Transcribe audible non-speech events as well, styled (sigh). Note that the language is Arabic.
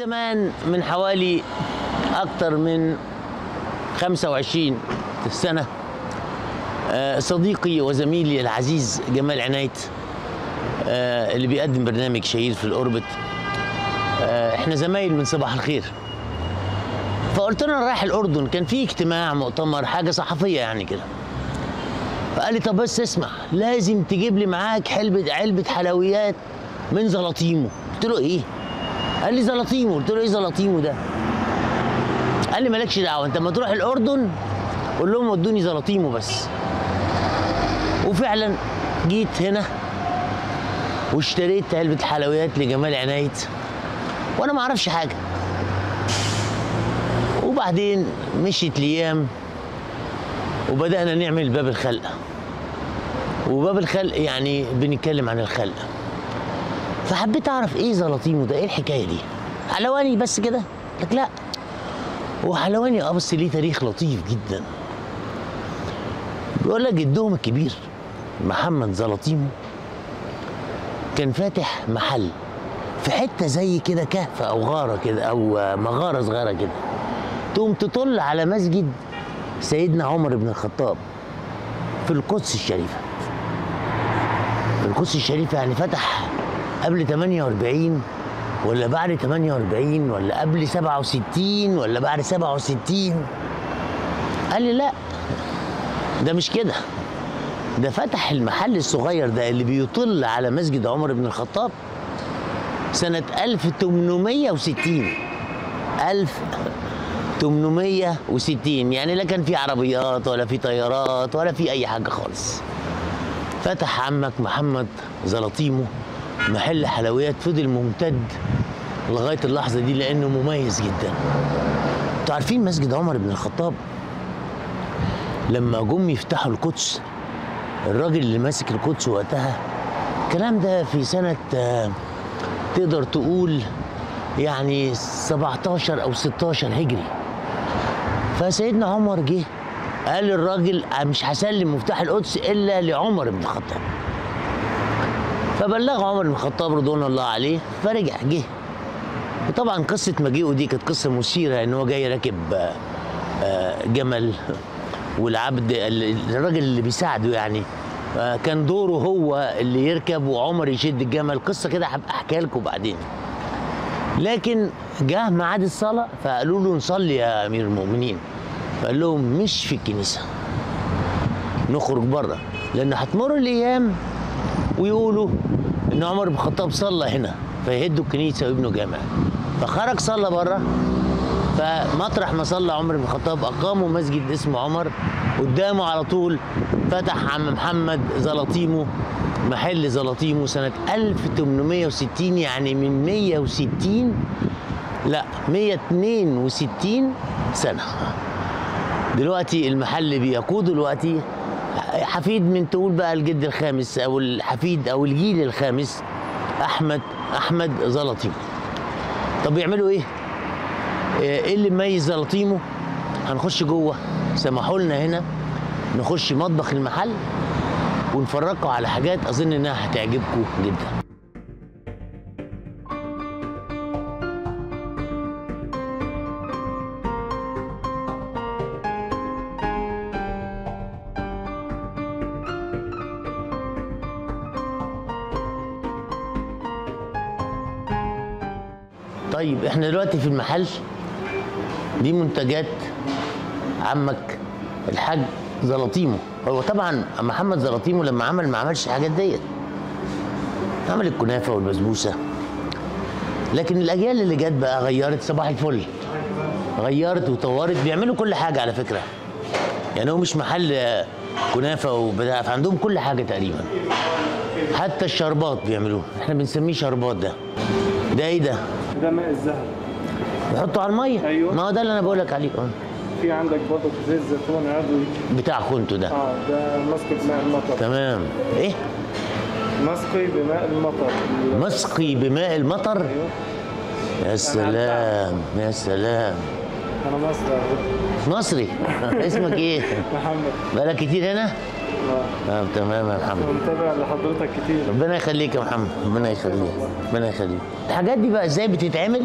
زمان من حوالي أكتر من 25 سنة آه، صديقي وزميلي العزيز جمال عنايت آه، اللي بيقدم برنامج شهير في الأوربت. آه، إحنا زمايل من صباح الخير. فقلت له أنا رايح الأردن كان في اجتماع مؤتمر حاجة صحفية يعني كده. فقال لي طب بس اسمع لازم تجيب لي معاك حلبة علبة حلويات من زلاطيمو قلت له إيه؟ قال لي زلاطيمو قلت له إيه زلاطيمو ده؟ قال لي مالكش دعوة أنت لما تروح الأردن قول لهم ودوني زلاطيمو بس. وفعلا جيت هنا واشتريت علبة حلويات لجمال عنايت وأنا ما أعرفش حاجة. وبعدين مشيت الأيام وبدأنا نعمل باب الخلق. وباب الخلق يعني بنتكلم عن الخلق. فحبيت أعرف إيه زلاطيمو ده؟ إيه الحكاية دي؟ حلواني بس كده؟ لك لا. هو حلواني آه بس ليه تاريخ لطيف جدا. بيقول لك جدهم الكبير محمد زلاطيمو كان فاتح محل في حتة زي كده كهف أو غارة كده أو مغارة صغيرة كده. تقوم تطل على مسجد سيدنا عمر بن الخطاب في القدس الشريفة. في القدس الشريفة يعني فتح قبل 48 ولا بعد 48 ولا قبل 67 ولا بعد 67 قال لي لا ده مش كده. ده فتح المحل الصغير ده اللي بيطل على مسجد عمر بن الخطاب سنة 1860 1860 يعني لا كان في عربيات ولا في طيارات ولا في أي حاجة خالص. فتح عمك محمد زلاطيمو محل حلويات فضل ممتد لغاية اللحظة دي لأنه مميز جدا. أنتوا عارفين مسجد عمر بن الخطاب؟ لما جم يفتحوا القدس الراجل اللي ماسك القدس وقتها الكلام ده في سنة آه، تقدر تقول يعني 17 أو 16 هجري. فسيدنا عمر جه قال للراجل مش هسلم مفتاح القدس إلا لعمر بن الخطاب. فبلغ عمر بن الخطاب رضوان الله عليه فرجع جه. وطبعا قصة مجيئه دي كانت قصة مثيرة إن هو جاي راكب آه، جمل والعبد الراجل اللي بيساعده يعني. آه، كان دوره هو اللي يركب وعمر يشد الجمل. قصة كده هبقى أحكيها لكم بعدين. لكن جه ميعاد الصلاة فقالوا له نصلي يا أمير المؤمنين. فقال لهم مش في الكنيسة نخرج بره لأن هتمر الأيام ويقولوا إن عمر بن الخطاب صلى هنا فيهدوا الكنيسة ويبنوا جامع. فخرج صلى بره فمطرح ما صلى عمر بن الخطاب أقاموا مسجد اسمه عمر قدامه على طول فتح عم محمد زلاطيمو محل زلاطيمو سنة 1860 يعني من 160 لا 162 سنة. دلوقتي المحل بيقود دلوقتي حفيد من تقول بقى الجد الخامس أو الحفيد أو الجيل الخامس أحمد أحمد زلاطيمو طب بيعملوا إيه؟ إيه اللي مميز زلاطيمو؟ هنخش جوه سمحوا لنا هنا نخش مطبخ المحل ونفرجكم على حاجات أظن إنها هتعجبكم جدا طيب إحنا دلوقتي في المحل. دي منتجات عمك الحاج زلاطيمو هو طبعا محمد زلاطيمو لما عمل ما عملش الحاجات ديت. عمل الكنافة والبسبوسة. لكن الأجيال اللي جت بقى غيرت صباح الفل. غيرت وطورت بيعملوا كل حاجة على فكرة. يعني هو مش محل كنافة وبتاع فعندهم كل حاجة تقريبا. حتى الشربات بيعملوه إحنا بنسميه شربات ده. ده إيه ده؟ ده ماء الذهب. بيحطوا على المية؟ أيوة. ما هو ده اللي أنا بقول لك عليه. آه في عندك برضه زيت زيتون عضوي بتاع خونته ده. آه ده مسقي بماء المطر. تمام. إيه؟ مسقي بماء المطر. مسقي بماء المطر؟ أيوه. يا سلام. يا سلام. أنا مصري. مصري؟ (laughs) اسمك إيه؟ محمد. بقالك كتير هنا؟ آه. طب تمام يا محمد. متابع لحضرتك كتير. ربنا يخليك يا محمد ربنا يخليك ربنا يخليك. الحاجات دي بقى إزاي بتتعمل؟